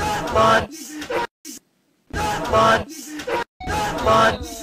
Mods. Mods. Mods.